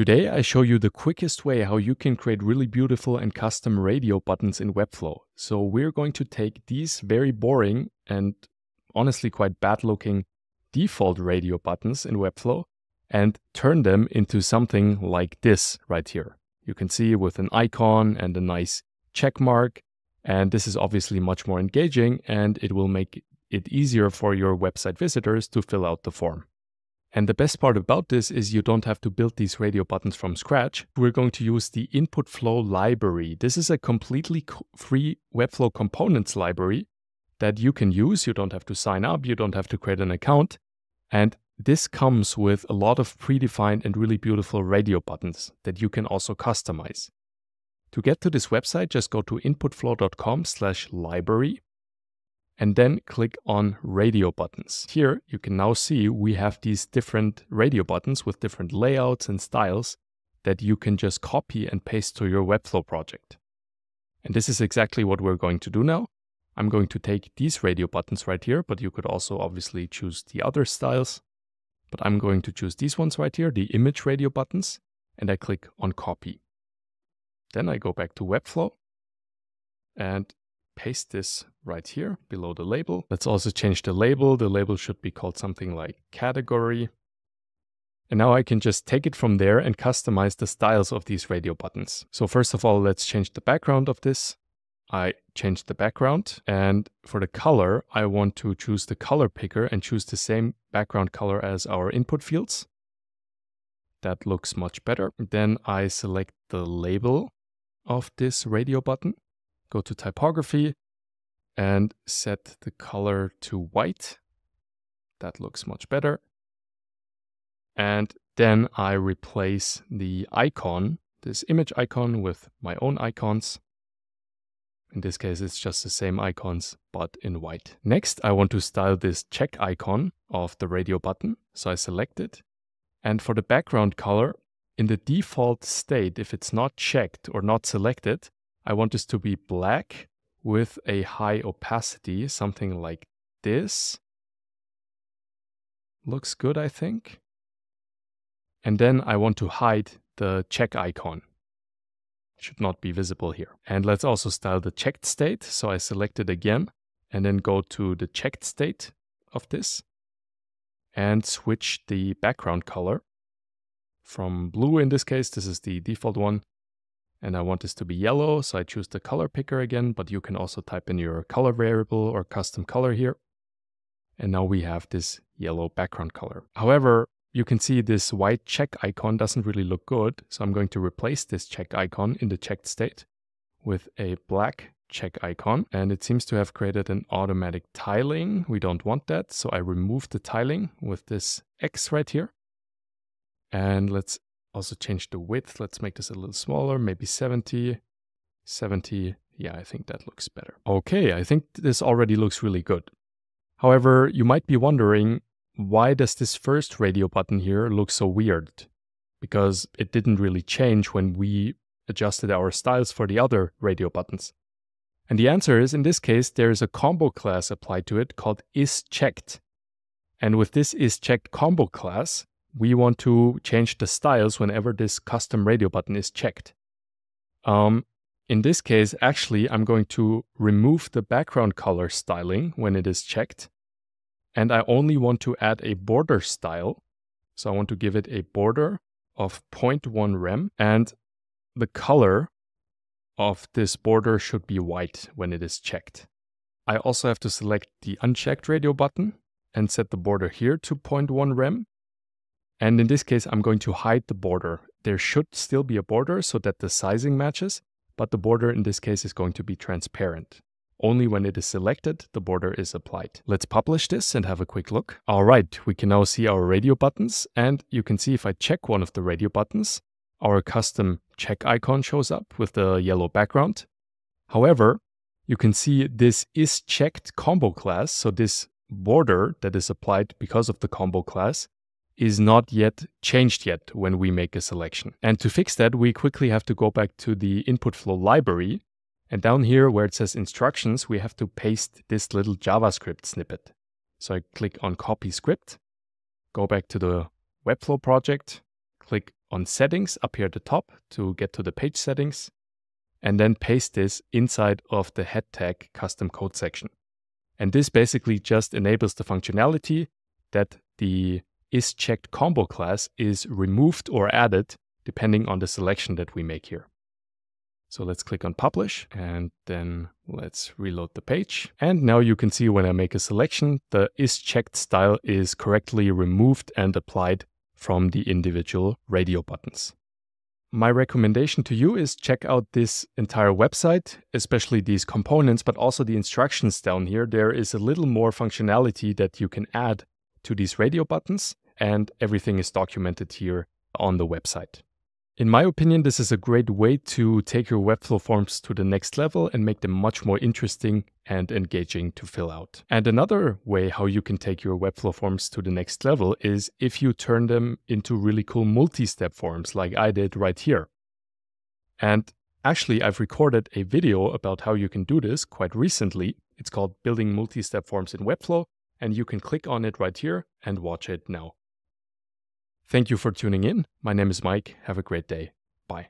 Today I show you the quickest way how you can create really beautiful and custom radio buttons in Webflow. So we're going to take these very boring and honestly quite bad looking default radio buttons in Webflow and turn them into something like this right here. You can see with an icon and a nice check mark. And this is obviously much more engaging and it will make it easier for your website visitors to fill out the form. And the best part about this is you don't have to build these radio buttons from scratch. We're going to use the input flow library. This is a completely free Webflow components library that you can use. You don't have to sign up. You don't have to create an account. And this comes with a lot of predefined and really beautiful radio buttons that you can also customize. To get to this website, just go to inputflow.com slash library and then click on radio buttons. Here you can now see we have these different radio buttons with different layouts and styles that you can just copy and paste to your Webflow project. And this is exactly what we're going to do now. I'm going to take these radio buttons right here, but you could also obviously choose the other styles. But I'm going to choose these ones right here, the image radio buttons, and I click on copy. Then I go back to Webflow and paste this right here below the label. Let's also change the label. The label should be called something like category. And now I can just take it from there and customize the styles of these radio buttons. So first of all, let's change the background of this. I change the background and for the color, I want to choose the color picker and choose the same background color as our input fields. That looks much better. Then I select the label of this radio button go to typography and set the color to white. That looks much better. And then I replace the icon, this image icon with my own icons. In this case, it's just the same icons, but in white. Next, I want to style this check icon of the radio button. So I select it. And for the background color, in the default state, if it's not checked or not selected, I want this to be black with a high opacity, something like this. Looks good, I think. And then I want to hide the check icon. Should not be visible here. And let's also style the checked state. So I select it again and then go to the checked state of this and switch the background color from blue in this case, this is the default one, and I want this to be yellow, so I choose the color picker again, but you can also type in your color variable or custom color here. And now we have this yellow background color. However, you can see this white check icon doesn't really look good, so I'm going to replace this check icon in the checked state with a black check icon, and it seems to have created an automatic tiling. We don't want that, so I remove the tiling with this X right here. And let's also change the width. Let's make this a little smaller, maybe 70, 70. Yeah, I think that looks better. Okay, I think this already looks really good. However, you might be wondering, why does this first radio button here look so weird? Because it didn't really change when we adjusted our styles for the other radio buttons. And the answer is, in this case, there is a combo class applied to it called isChecked. And with this isChecked combo class, we want to change the styles whenever this custom radio button is checked. Um, in this case, actually, I'm going to remove the background color styling when it is checked. And I only want to add a border style. So I want to give it a border of 0.1 rem. And the color of this border should be white when it is checked. I also have to select the unchecked radio button and set the border here to 0.1 rem and in this case, I'm going to hide the border. There should still be a border so that the sizing matches, but the border in this case is going to be transparent. Only when it is selected, the border is applied. Let's publish this and have a quick look. All right, we can now see our radio buttons and you can see if I check one of the radio buttons, our custom check icon shows up with the yellow background. However, you can see this is checked combo class. So this border that is applied because of the combo class is not yet changed yet when we make a selection. And to fix that, we quickly have to go back to the input flow library. And down here where it says instructions, we have to paste this little JavaScript snippet. So I click on copy script, go back to the Webflow project, click on settings up here at the top to get to the page settings, and then paste this inside of the head tag custom code section. And this basically just enables the functionality that the isChecked combo class is removed or added depending on the selection that we make here. So let's click on publish and then let's reload the page. And now you can see when I make a selection, the is checked style is correctly removed and applied from the individual radio buttons. My recommendation to you is check out this entire website, especially these components, but also the instructions down here. There is a little more functionality that you can add to these radio buttons, and everything is documented here on the website. In my opinion, this is a great way to take your Webflow forms to the next level and make them much more interesting and engaging to fill out. And another way how you can take your Webflow forms to the next level is if you turn them into really cool multi-step forms like I did right here. And actually, I've recorded a video about how you can do this quite recently. It's called Building Multi-Step Forms in Webflow, and you can click on it right here and watch it now. Thank you for tuning in. My name is Mike. Have a great day. Bye.